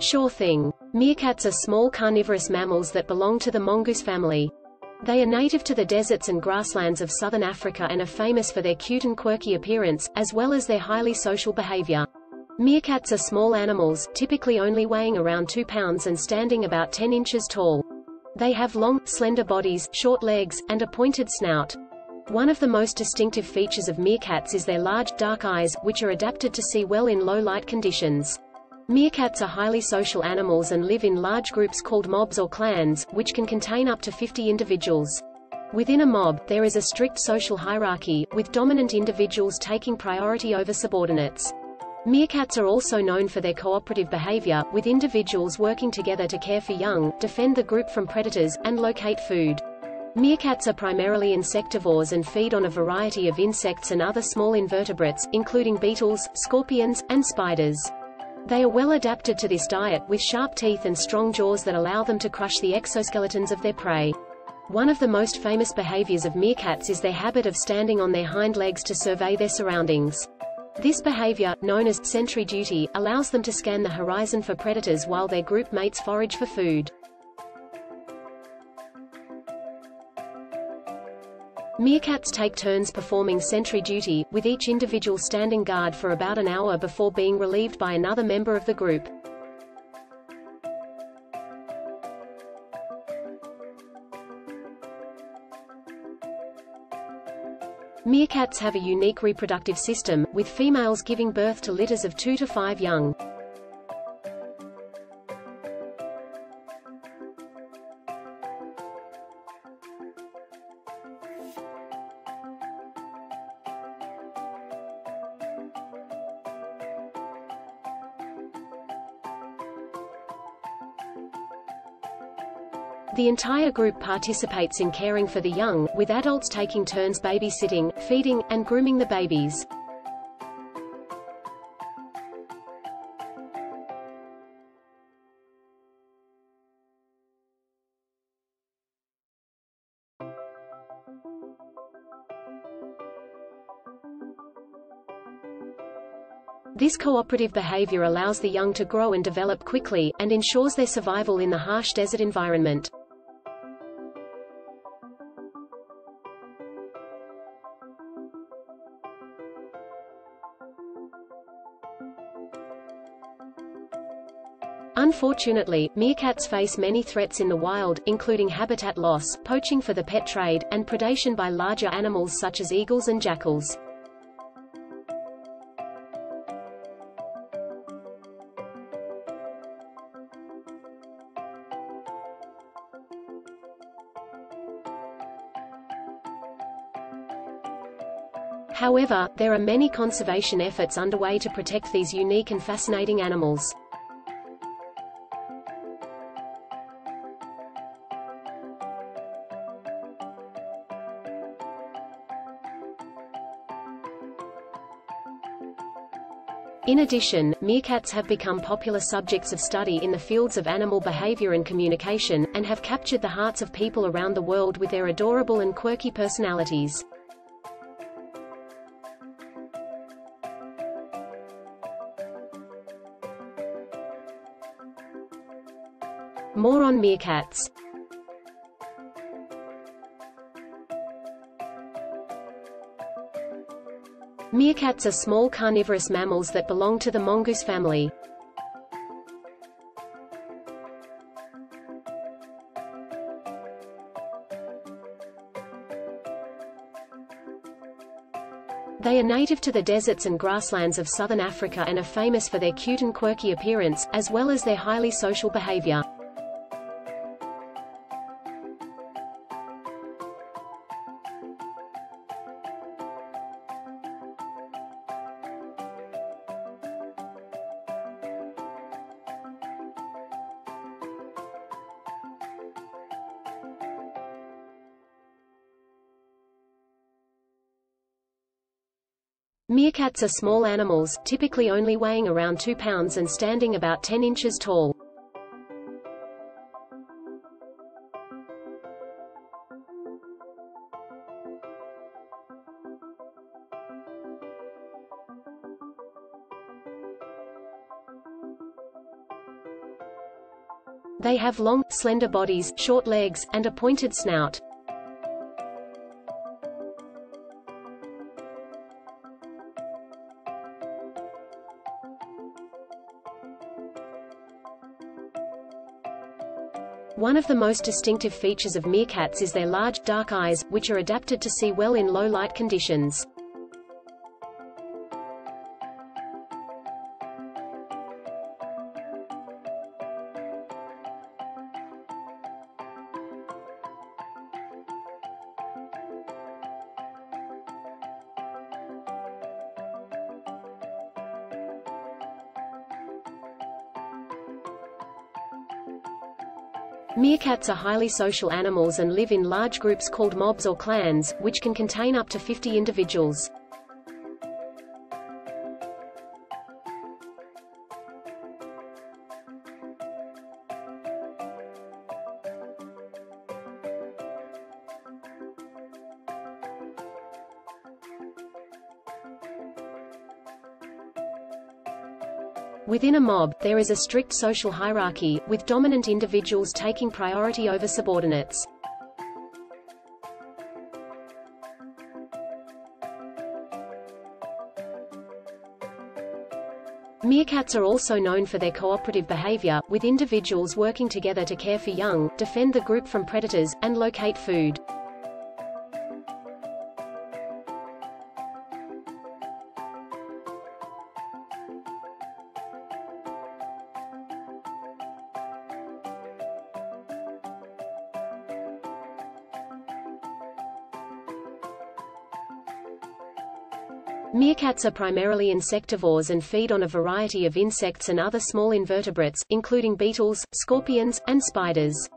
Sure thing. Meerkats are small carnivorous mammals that belong to the mongoose family. They are native to the deserts and grasslands of southern Africa and are famous for their cute and quirky appearance, as well as their highly social behavior. Meerkats are small animals, typically only weighing around 2 pounds and standing about 10 inches tall. They have long, slender bodies, short legs, and a pointed snout. One of the most distinctive features of meerkats is their large, dark eyes, which are adapted to see well in low light conditions. Meerkats are highly social animals and live in large groups called mobs or clans, which can contain up to 50 individuals. Within a mob, there is a strict social hierarchy, with dominant individuals taking priority over subordinates. Meerkats are also known for their cooperative behavior, with individuals working together to care for young, defend the group from predators, and locate food. Meerkats are primarily insectivores and feed on a variety of insects and other small invertebrates, including beetles, scorpions, and spiders. They are well adapted to this diet, with sharp teeth and strong jaws that allow them to crush the exoskeletons of their prey. One of the most famous behaviors of meerkats is their habit of standing on their hind legs to survey their surroundings. This behavior, known as sentry duty, allows them to scan the horizon for predators while their group mates forage for food. Meerkats take turns performing sentry duty, with each individual standing guard for about an hour before being relieved by another member of the group. Meerkats have a unique reproductive system, with females giving birth to litters of two to five young. Entire group participates in caring for the young, with adults taking turns babysitting, feeding, and grooming the babies. This cooperative behavior allows the young to grow and develop quickly, and ensures their survival in the harsh desert environment. Unfortunately, meerkats face many threats in the wild, including habitat loss, poaching for the pet trade, and predation by larger animals such as eagles and jackals. However, there are many conservation efforts underway to protect these unique and fascinating animals. In addition, meerkats have become popular subjects of study in the fields of animal behavior and communication, and have captured the hearts of people around the world with their adorable and quirky personalities. More on meerkats. Meerkats are small carnivorous mammals that belong to the mongoose family. They are native to the deserts and grasslands of southern Africa and are famous for their cute and quirky appearance, as well as their highly social behavior. Meerkats are small animals, typically only weighing around 2 pounds and standing about 10 inches tall. They have long, slender bodies, short legs, and a pointed snout. One of the most distinctive features of meerkats is their large, dark eyes, which are adapted to see well in low light conditions. Meerkats are highly social animals and live in large groups called mobs or clans, which can contain up to 50 individuals. Within a mob, there is a strict social hierarchy, with dominant individuals taking priority over subordinates. Meerkats are also known for their cooperative behavior, with individuals working together to care for young, defend the group from predators, and locate food. Meerkats are primarily insectivores and feed on a variety of insects and other small invertebrates, including beetles, scorpions, and spiders.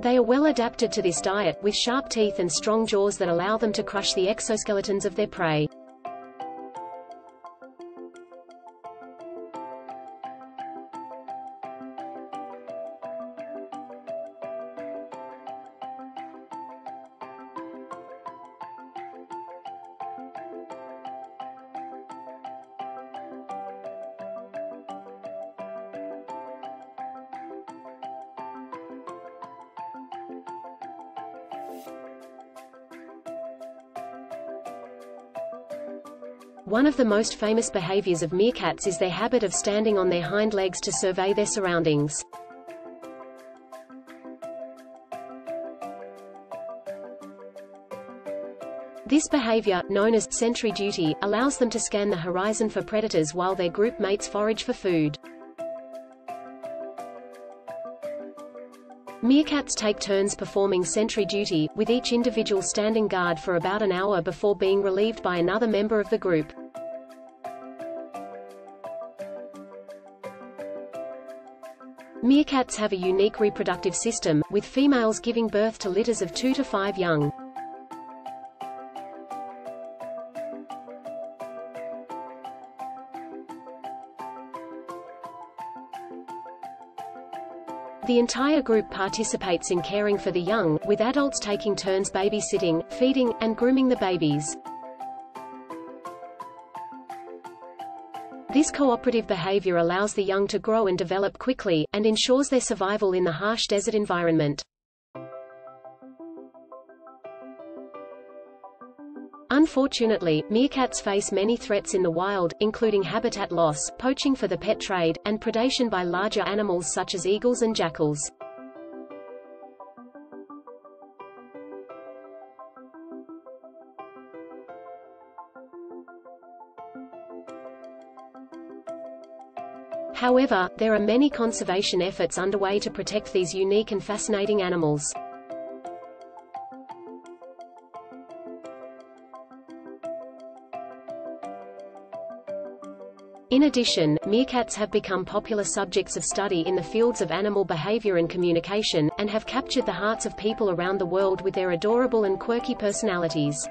They are well adapted to this diet, with sharp teeth and strong jaws that allow them to crush the exoskeletons of their prey. One of the most famous behaviors of meerkats is their habit of standing on their hind legs to survey their surroundings. This behavior, known as sentry duty, allows them to scan the horizon for predators while their group mates forage for food. Meerkats take turns performing sentry duty, with each individual standing guard for about an hour before being relieved by another member of the group. Meerkats have a unique reproductive system, with females giving birth to litters of two to five young. The entire group participates in caring for the young, with adults taking turns babysitting, feeding, and grooming the babies. This cooperative behavior allows the young to grow and develop quickly, and ensures their survival in the harsh desert environment. Unfortunately, meerkats face many threats in the wild, including habitat loss, poaching for the pet trade, and predation by larger animals such as eagles and jackals. However, there are many conservation efforts underway to protect these unique and fascinating animals. In addition, meerkats have become popular subjects of study in the fields of animal behavior and communication, and have captured the hearts of people around the world with their adorable and quirky personalities.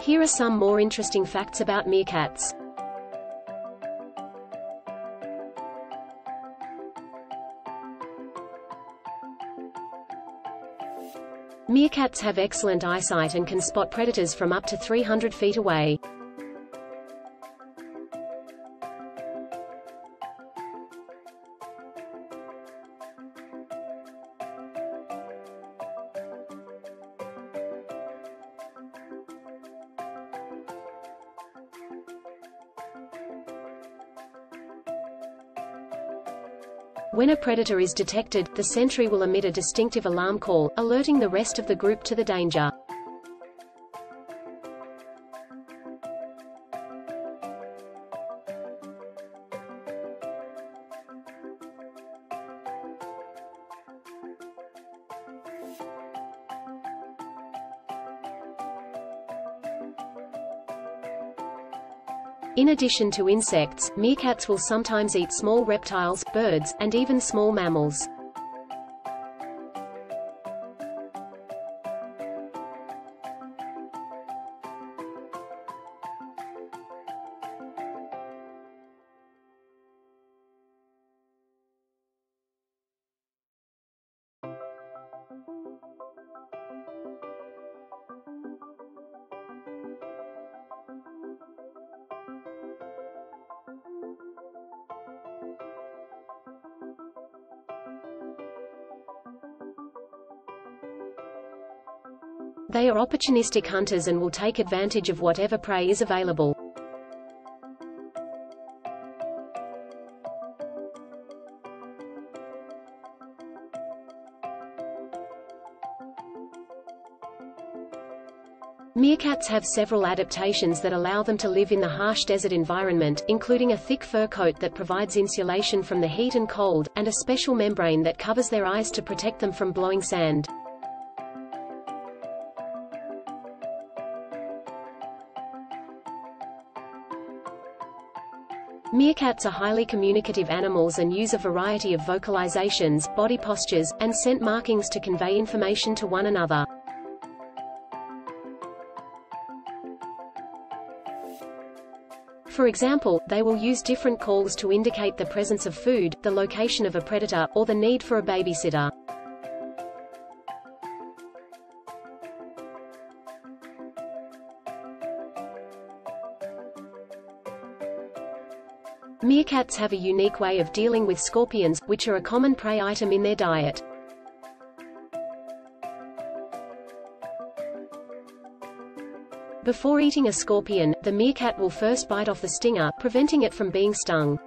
Here are some more interesting facts about meerkats. Meerkats have excellent eyesight and can spot predators from up to 300 feet away. When a predator is detected, the sentry will emit a distinctive alarm call, alerting the rest of the group to the danger. In addition to insects, meerkats will sometimes eat small reptiles, birds, and even small mammals. They are opportunistic hunters and will take advantage of whatever prey is available. Meerkats have several adaptations that allow them to live in the harsh desert environment, including a thick fur coat that provides insulation from the heat and cold, and a special membrane that covers their eyes to protect them from blowing sand. Meerkats are highly communicative animals and use a variety of vocalizations, body postures, and scent markings to convey information to one another. For example, they will use different calls to indicate the presence of food, the location of a predator, or the need for a babysitter. Meerkats have a unique way of dealing with scorpions, which are a common prey item in their diet. Before eating a scorpion, the meerkat will first bite off the stinger, preventing it from being stung.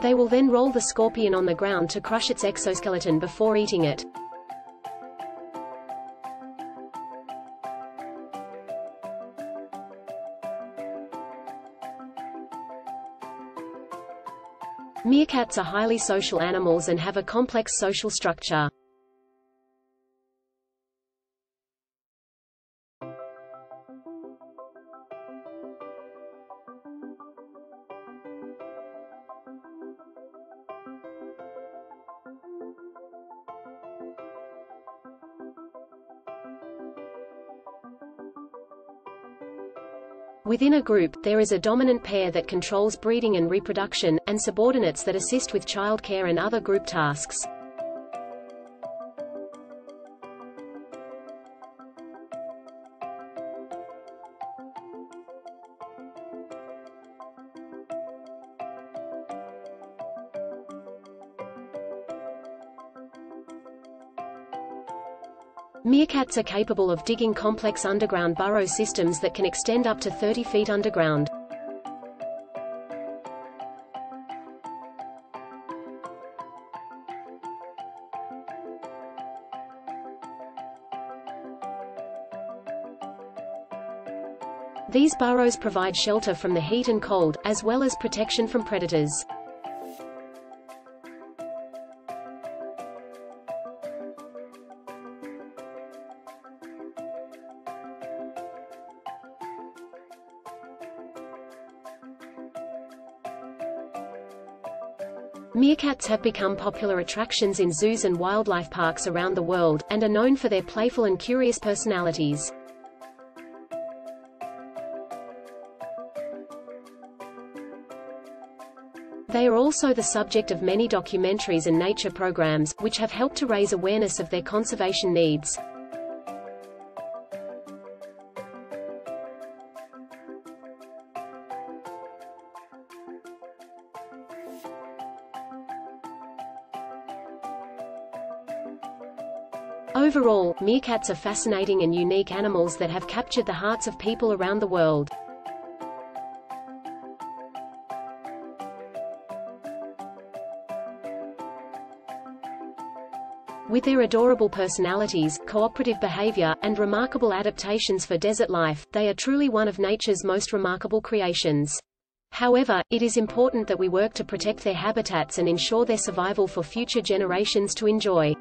They will then roll the scorpion on the ground to crush its exoskeleton before eating it. Meerkats are highly social animals and have a complex social structure. Within a group, there is a dominant pair that controls breeding and reproduction, and subordinates that assist with childcare and other group tasks. Meerkats are capable of digging complex underground burrow systems that can extend up to 30 feet underground. These burrows provide shelter from the heat and cold, as well as protection from predators. Have become popular attractions in zoos and wildlife parks around the world, and are known for their playful and curious personalities. They are also the subject of many documentaries and nature programs, which have helped to raise awareness of their conservation needs. Overall, meerkats are fascinating and unique animals that have captured the hearts of people around the world. With their adorable personalities, cooperative behavior, and remarkable adaptations for desert life, they are truly one of nature's most remarkable creations. However, it is important that we work to protect their habitats and ensure their survival for future generations to enjoy.